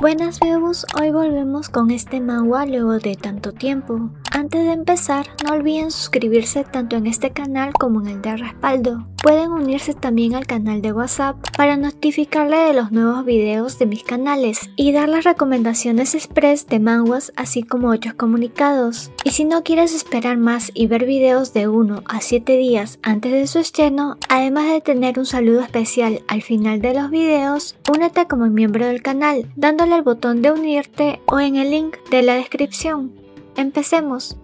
Buenas bebus, hoy volvemos con este manhwa luego de tanto tiempo. Antes de empezar, no olviden suscribirse tanto en este canal como en el de respaldo. Pueden unirse también al canal de WhatsApp para notificarle de los nuevos videos de mis canales y dar las recomendaciones express de manguas así como otros comunicados. Y si no quieres esperar más y ver videos de 1 a 7 días antes de su estreno, además de tener un saludo especial al final de los videos, únete como miembro del canal dándole al botón de unirte o en el link de la descripción. Empecemos.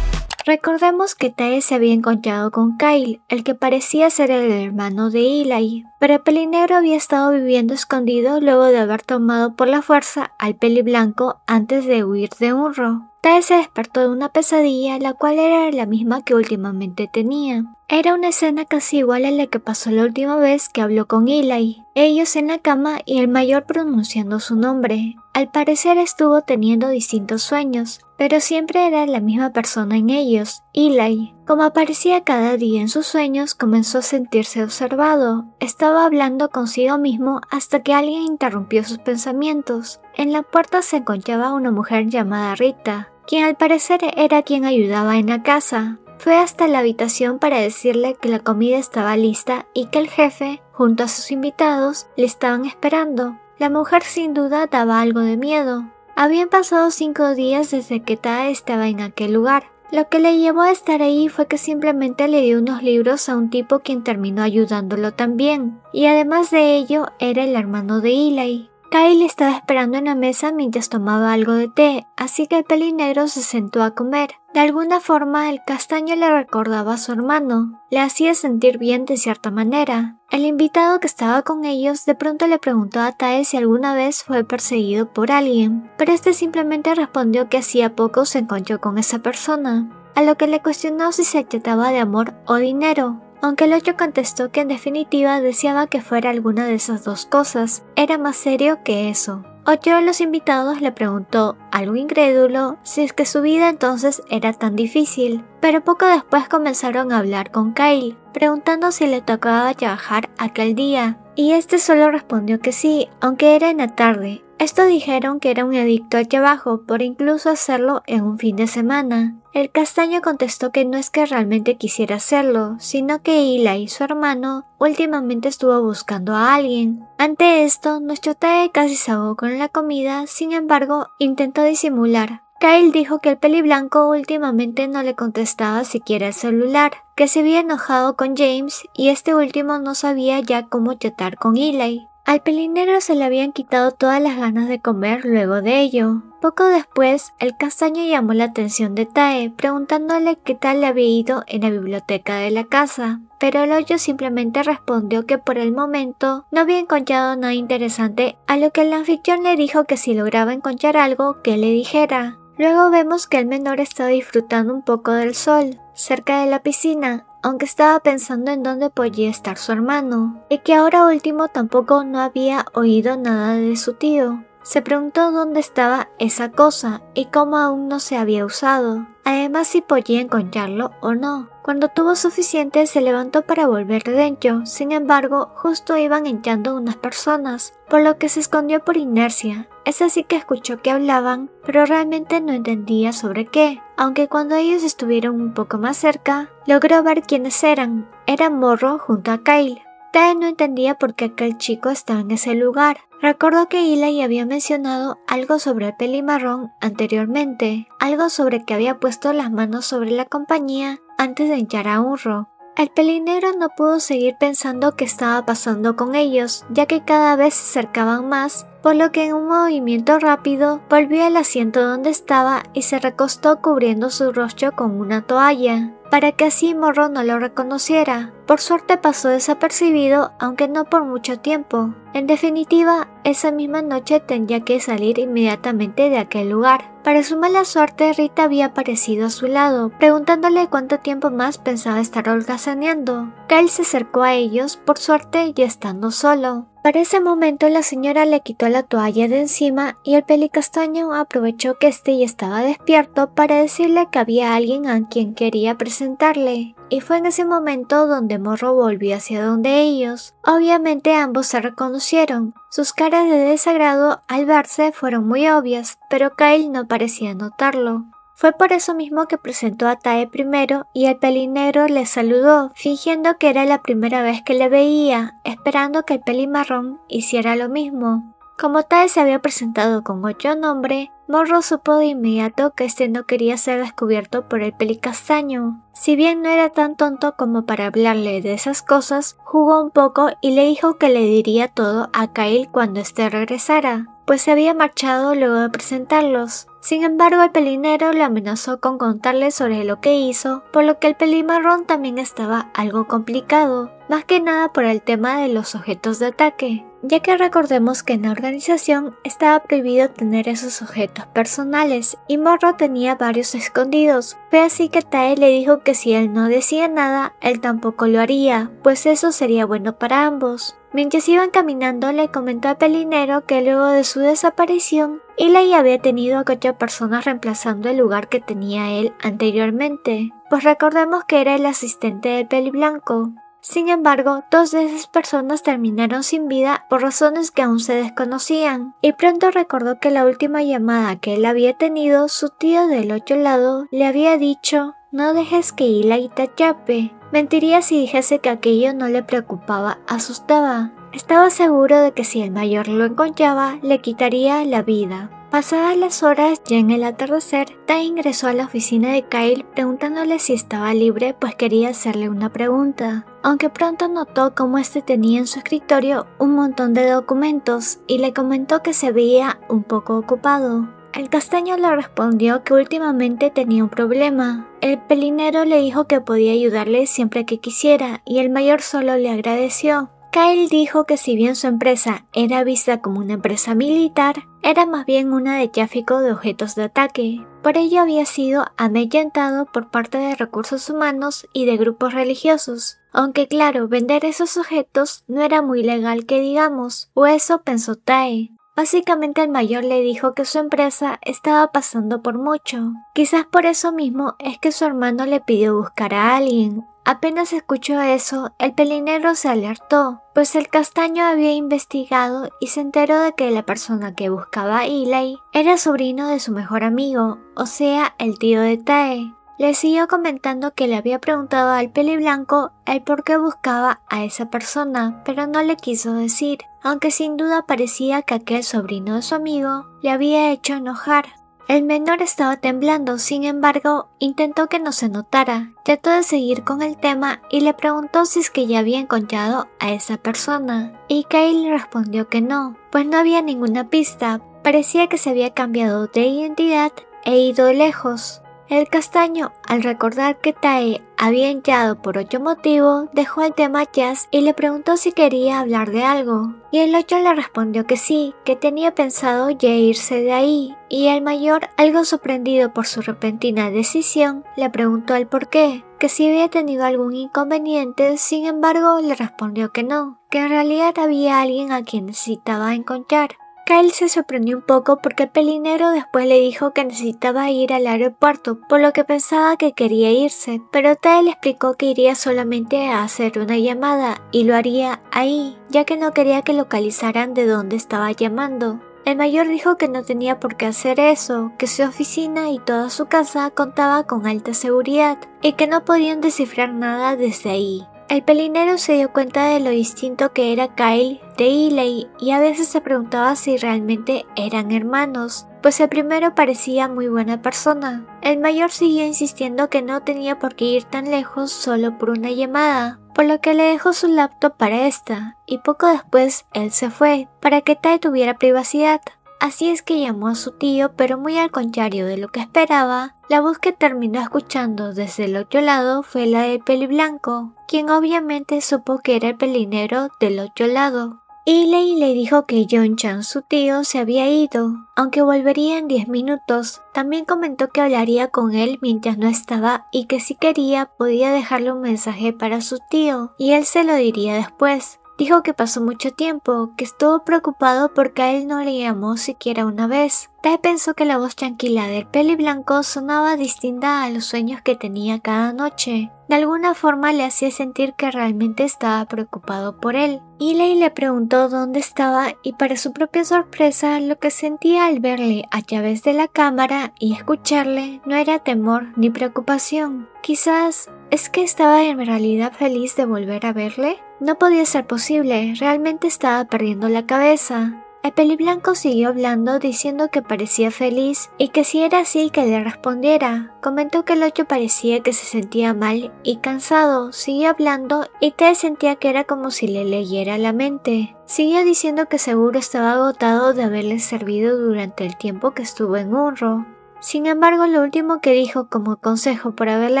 Recordemos que Tae se había encontrado con Kyle, el que parecía ser el hermano de Eli, pero el pelinegro había estado viviendo escondido luego de haber tomado por la fuerza al peli blanco antes de huir de Unro. Tae se despertó de una pesadilla, la cual era la misma que últimamente tenía. Era una escena casi igual a la que pasó la última vez que habló con Eli, ellos en la cama y el mayor pronunciando su nombre. Al parecer estuvo teniendo distintos sueños, pero siempre era la misma persona en ellos, Eli. Como aparecía cada día en sus sueños, comenzó a sentirse observado. Estaba hablando consigo mismo hasta que alguien interrumpió sus pensamientos. En la puerta se encontraba una mujer llamada Rita, quien al parecer era quien ayudaba en la casa. Fue hasta la habitación para decirle que la comida estaba lista y que el jefe, junto a sus invitados, le estaban esperando. La mujer sin duda daba algo de miedo. Habían pasado cinco días desde que Tae estaba en aquel lugar. Lo que le llevó a estar ahí fue que simplemente le dio unos libros a un tipo quien terminó ayudándolo también. Y además de ello, era el hermano de Eli. Kyle estaba esperando en la mesa mientras tomaba algo de té, así que el pelinegro se sentó a comer. De alguna forma, el castaño le recordaba a su hermano, le hacía sentir bien de cierta manera. El invitado que estaba con ellos de pronto le preguntó a Tae si alguna vez fue perseguido por alguien, pero este simplemente respondió que hacía poco se encontró con esa persona, a lo que le cuestionó si se trataba de amor o dinero aunque el otro contestó que en definitiva deseaba que fuera alguna de esas dos cosas, era más serio que eso. Otro de los invitados le preguntó, algo incrédulo, si es que su vida entonces era tan difícil, pero poco después comenzaron a hablar con Kyle, preguntando si le tocaba trabajar aquel día, y este solo respondió que sí, aunque era en la tarde. Estos dijeron que era un adicto al trabajo por incluso hacerlo en un fin de semana. El castaño contestó que no es que realmente quisiera hacerlo, sino que Eli, su hermano, últimamente estuvo buscando a alguien. Ante esto, nuestro Tae casi se ahogó con la comida, sin embargo, intentó disimular. Kyle dijo que el peli blanco últimamente no le contestaba siquiera el celular, que se había enojado con James y este último no sabía ya cómo tratar con Eli. Al pelinero se le habían quitado todas las ganas de comer luego de ello. Poco después, el castaño llamó la atención de Tae, preguntándole qué tal le había ido en la biblioteca de la casa, pero el hoyo simplemente respondió que por el momento no había encontrado nada interesante, a lo que el anfitrión le dijo que si lograba encontrar algo, que le dijera. Luego vemos que el menor está disfrutando un poco del sol, cerca de la piscina, aunque estaba pensando en dónde podía estar su hermano, y que ahora último tampoco no había oído nada de su tío. Se preguntó dónde estaba esa cosa y cómo aún no se había usado, además si podía encontrarlo o no. Cuando tuvo suficiente se levantó para volver dentro, sin embargo justo iban entrando unas personas, por lo que se escondió por inercia. Es así que escuchó que hablaban, pero realmente no entendía sobre qué, aunque cuando ellos estuvieron un poco más cerca, logró ver quiénes eran. Era Morro junto a Kyle. Tae no entendía por qué aquel chico estaba en ese lugar, Recordó que Eli había mencionado algo sobre el pelimarrón anteriormente, algo sobre que había puesto las manos sobre la compañía antes de hinchar a Unro. El pelinero no pudo seguir pensando qué estaba pasando con ellos, ya que cada vez se acercaban más, por lo que en un movimiento rápido volvió al asiento donde estaba y se recostó cubriendo su rostro con una toalla para que así Morro no lo reconociera. Por suerte pasó desapercibido, aunque no por mucho tiempo. En definitiva, esa misma noche tendría que salir inmediatamente de aquel lugar. Para su mala suerte, Rita había aparecido a su lado, preguntándole cuánto tiempo más pensaba estar holgazaneando. Kyle se acercó a ellos, por suerte ya estando solo. Para ese momento la señora le quitó la toalla de encima y el pelicastaño aprovechó que este ya estaba despierto para decirle que había alguien a quien quería presentarle. Y fue en ese momento donde Morro volvió hacia donde ellos. Obviamente ambos se reconocieron. Sus caras de desagrado al verse fueron muy obvias, pero Kyle no parecía notarlo. Fue por eso mismo que presentó a Tae primero y el pelinegro le saludó, fingiendo que era la primera vez que le veía, esperando que el pelimarrón hiciera lo mismo. Como Tae se había presentado con otro nombre, Morro supo de inmediato que este no quería ser descubierto por el pelicastaño. Si bien no era tan tonto como para hablarle de esas cosas, jugó un poco y le dijo que le diría todo a Kyle cuando éste regresara, pues se había marchado luego de presentarlos. Sin embargo, el pelinero le amenazó con contarle sobre lo que hizo, por lo que el pelimarrón también estaba algo complicado, más que nada por el tema de los objetos de ataque, ya que recordemos que en la organización estaba prohibido tener esos objetos personales y Morro tenía varios escondidos. Fue así que Tae le dijo que si él no decía nada, él tampoco lo haría, pues eso sería bueno para ambos. Mientras iban caminando, le comentó a Pelinero que luego de su desaparición, Eli había tenido a ocho personas reemplazando el lugar que tenía él anteriormente, pues recordemos que era el asistente del Peli Blanco. Sin embargo, dos de esas personas terminaron sin vida por razones que aún se desconocían, y pronto recordó que la última llamada que él había tenido, su tío del otro lado le había dicho no dejes que Eli te chape. Mentiría si dijese que aquello no le preocupaba, asustaba. Estaba seguro de que si el mayor lo encontraba, le quitaría la vida. Pasadas las horas, ya en el atardecer, Tai ingresó a la oficina de Kyle preguntándole si estaba libre, pues quería hacerle una pregunta. Aunque pronto notó cómo este tenía en su escritorio un montón de documentos y le comentó que se veía un poco ocupado. El castaño le respondió que últimamente tenía un problema. El pelinero le dijo que podía ayudarle siempre que quisiera y el mayor solo le agradeció. Kyle dijo que si bien su empresa era vista como una empresa militar, era más bien una de tráfico de objetos de ataque. Por ello había sido amedrentado por parte de recursos humanos y de grupos religiosos. Aunque claro, vender esos objetos no era muy legal que digamos, o eso pensó Tae. Básicamente el mayor le dijo que su empresa estaba pasando por mucho. Quizás por eso mismo es que su hermano le pidió buscar a alguien. Apenas escuchó eso, el pelinero se alertó, pues el castaño había investigado y se enteró de que la persona que buscaba a Eli era sobrino de su mejor amigo, o sea, el tío de Tae. Le siguió comentando que le había preguntado al peli blanco el por qué buscaba a esa persona, pero no le quiso decir, aunque sin duda parecía que aquel sobrino de su amigo le había hecho enojar. El menor estaba temblando, sin embargo, intentó que no se notara, trató de seguir con el tema y le preguntó si es que ya había encontrado a esa persona, y Kyle respondió que no, pues no había ninguna pista, parecía que se había cambiado de identidad e ido lejos. El castaño, al recordar que Tae había entrado por otro motivo, dejó el tema jazz y le preguntó si quería hablar de algo. Y el otro le respondió que sí, que tenía pensado ya irse de ahí. Y el mayor, algo sorprendido por su repentina decisión, le preguntó el por qué, que si había tenido algún inconveniente, sin embargo le respondió que no, que en realidad había alguien a quien necesitaba encontrar. Kyle se sorprendió un poco porque el pelinero después le dijo que necesitaba ir al aeropuerto, por lo que pensaba que quería irse, pero Tae le explicó que iría solamente a hacer una llamada y lo haría ahí, ya que no quería que localizaran de dónde estaba llamando. El mayor dijo que no tenía por qué hacer eso, que su oficina y toda su casa contaba con alta seguridad y que no podían descifrar nada desde ahí. El pelinero se dio cuenta de lo distinto que era Kyle de Eli y a veces se preguntaba si realmente eran hermanos, pues el primero parecía muy buena persona. El mayor siguió insistiendo que no tenía por qué ir tan lejos solo por una llamada, por lo que le dejó su laptop para esta, y poco después él se fue, para que Tai tuviera privacidad. Así es que llamó a su tío, pero muy al contrario de lo que esperaba, la voz que terminó escuchando desde el otro lado fue la del peli blanco, quien obviamente supo que era el pelinero del otro lado. Iley le dijo que John Chan, su tío, se había ido, aunque volvería en 10 minutos. También comentó que hablaría con él mientras no estaba y que si quería podía dejarle un mensaje para su tío, y él se lo diría después. Dijo que pasó mucho tiempo, que estuvo preocupado porque a él no le llamó siquiera una vez. Tae pensó que la voz tranquila del peli blanco sonaba distinta a los sueños que tenía cada noche. De alguna forma le hacía sentir que realmente estaba preocupado por él. Ilay le preguntó dónde estaba y para su propia sorpresa lo que sentía al verle a través de la cámara y escucharle no era temor ni preocupación. Quizás es que estaba en realidad feliz de volver a verle. No podía ser posible, realmente estaba perdiendo la cabeza. El peliblanco siguió hablando diciendo que parecía feliz y que si era así que le respondiera. Comentó que el ocho parecía que se sentía mal y cansado. Siguió hablando y Ted sentía que era como si le leyera la mente. Siguió diciendo que seguro estaba agotado de haberle servido durante el tiempo que estuvo en Unro. Sin embargo, lo último que dijo como consejo por haberle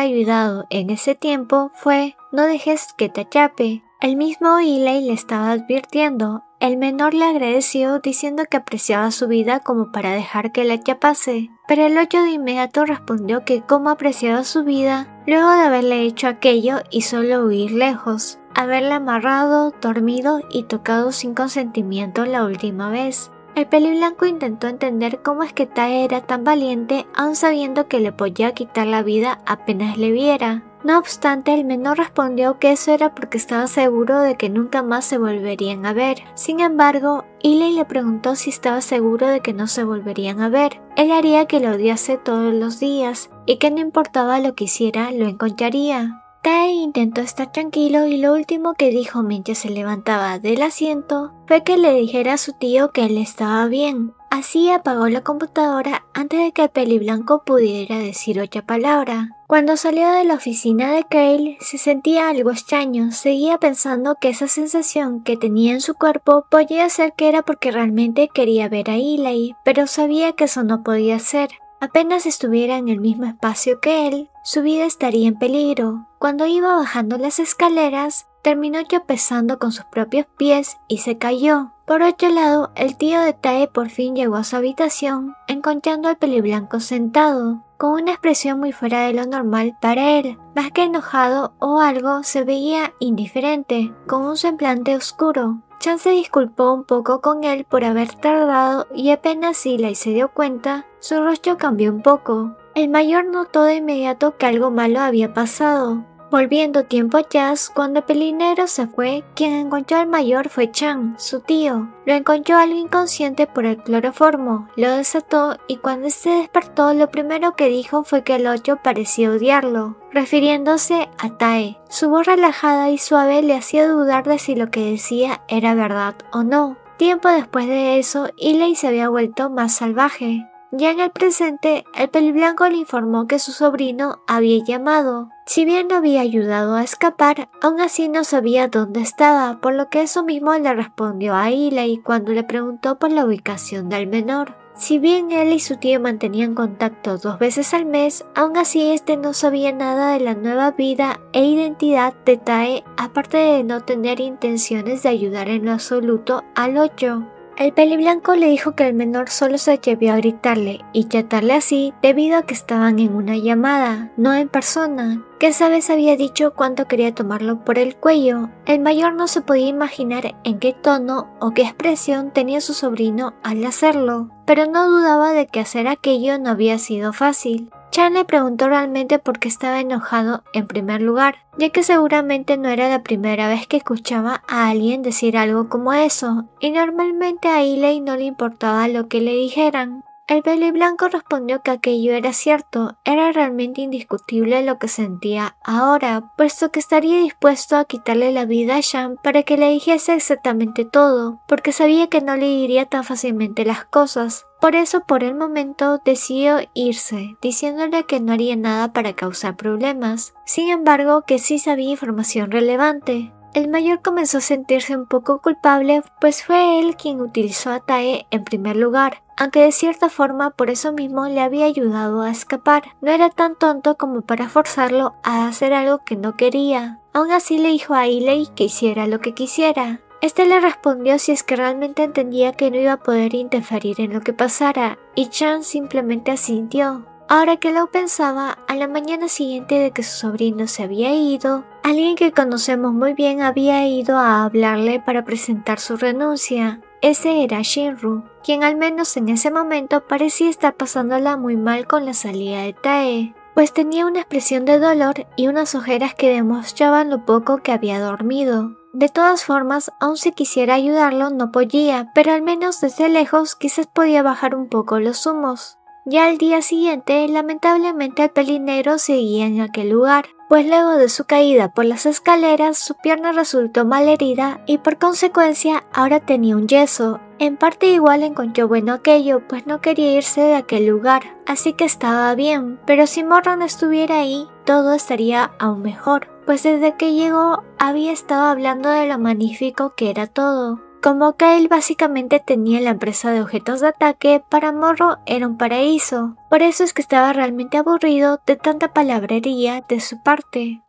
ayudado en ese tiempo fue no dejes que te achape. El mismo Ilay le estaba advirtiendo, el menor le agradeció diciendo que apreciaba su vida como para dejar que la chapase, pero el ocho de inmediato respondió que como apreciaba su vida luego de haberle hecho aquello y solo huir lejos, haberla amarrado, dormido y tocado sin consentimiento la última vez. El peliblanco intentó entender cómo es que Tae era tan valiente aun sabiendo que le podía quitar la vida apenas le viera. No obstante, el menor respondió que eso era porque estaba seguro de que nunca más se volverían a ver. Sin embargo, Ilay le preguntó si estaba seguro de que no se volverían a ver. Él haría que lo odiase todos los días y que no importaba lo que hiciera, lo encontraría. Tae intentó estar tranquilo y lo último que dijo mientras se levantaba del asiento fue que le dijera a su tío que él estaba bien. Así apagó la computadora antes de que el peliblanco pudiera decir otra palabra. Cuando salió de la oficina de Kale, se sentía algo extraño. Seguía pensando que esa sensación que tenía en su cuerpo podía ser que era porque realmente quería ver a Eli, pero sabía que eso no podía ser. Apenas estuviera en el mismo espacio que él, su vida estaría en peligro. Cuando iba bajando las escaleras, terminó pesando con sus propios pies y se cayó. Por otro lado, el tío de Tae por fin llegó a su habitación, encontrando al peliblanco sentado, con una expresión muy fuera de lo normal para él. Más que enojado o algo, se veía indiferente, con un semblante oscuro. Chan se disculpó un poco con él por haber tardado y apenas Sila se dio cuenta, su rostro cambió un poco. El mayor notó de inmediato que algo malo había pasado. Volviendo tiempo atrás, cuando el pelinero se fue, quien encontró al mayor fue Chan, su tío. Lo encontró algo inconsciente por el cloroformo, lo desató y cuando se despertó lo primero que dijo fue que el ocho parecía odiarlo, refiriéndose a Tae. Su voz relajada y suave le hacía dudar de si lo que decía era verdad o no. Tiempo después de eso, Ilay se había vuelto más salvaje. Ya en el presente, el peliblanco le informó que su sobrino había llamado. Si bien había ayudado a escapar, aún así no sabía dónde estaba, por lo que eso mismo le respondió a Ilay cuando le preguntó por la ubicación del menor. Si bien él y su tío mantenían contacto dos veces al mes, aún así este no sabía nada de la nueva vida e identidad de Tae, aparte de no tener intenciones de ayudar en lo absoluto al 8. El peliblanco le dijo que el menor solo se atrevió a gritarle y tratarle así debido a que estaban en una llamada, no en persona, que esa vez había dicho cuánto quería tomarlo por el cuello. El mayor no se podía imaginar en qué tono o qué expresión tenía su sobrino al hacerlo, pero no dudaba de que hacer aquello no había sido fácil. Chan le preguntó realmente por qué estaba enojado en primer lugar, ya que seguramente no era la primera vez que escuchaba a alguien decir algo como eso, y normalmente a Ilay no le importaba lo que le dijeran. El blanco respondió que aquello era cierto, era realmente indiscutible lo que sentía ahora, puesto que estaría dispuesto a quitarle la vida a Shan para que le dijese exactamente todo, porque sabía que no le diría tan fácilmente las cosas. Por eso por el momento decidió irse, diciéndole que no haría nada para causar problemas, sin embargo que sí sabía información relevante. El mayor comenzó a sentirse un poco culpable, pues fue él quien utilizó a Tae en primer lugar, aunque de cierta forma por eso mismo le había ayudado a escapar. No era tan tonto como para forzarlo a hacer algo que no quería. Aún así le dijo a Ilei que hiciera lo que quisiera. Este le respondió si es que realmente entendía que no iba a poder interferir en lo que pasara, y Chan simplemente asintió. Ahora que lo pensaba, a la mañana siguiente de que su sobrino se había ido, alguien que conocemos muy bien había ido a hablarle para presentar su renuncia. Ese era Shinru, quien al menos en ese momento parecía estar pasándola muy mal con la salida de Tae, pues tenía una expresión de dolor y unas ojeras que demostraban lo poco que había dormido. De todas formas, aun si quisiera ayudarlo no podía, pero al menos desde lejos quizás podía bajar un poco los humos. Ya al día siguiente, lamentablemente el pelinegro seguía en aquel lugar, pues luego de su caída por las escaleras su pierna resultó mal herida y por consecuencia ahora tenía un yeso. En parte igual encontró bueno aquello, pues no quería irse de aquel lugar, así que estaba bien, pero si Morron estuviera ahí, todo estaría aún mejor, pues desde que llegó había estado hablando de lo magnífico que era todo. Como él básicamente tenía la empresa de objetos de ataque, para Morro era un paraíso. Por eso es que estaba realmente aburrido de tanta palabrería de su parte.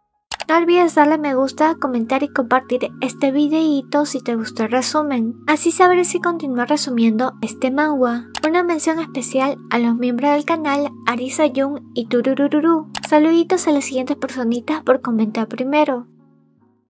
No olvides darle me gusta, comentar y compartir este videito si te gustó el resumen. Así sabré si continúo resumiendo este manga. Una mención especial a los miembros del canal Arisa Jung y Tururururu. Saluditos a las siguientes personitas por comentar primero.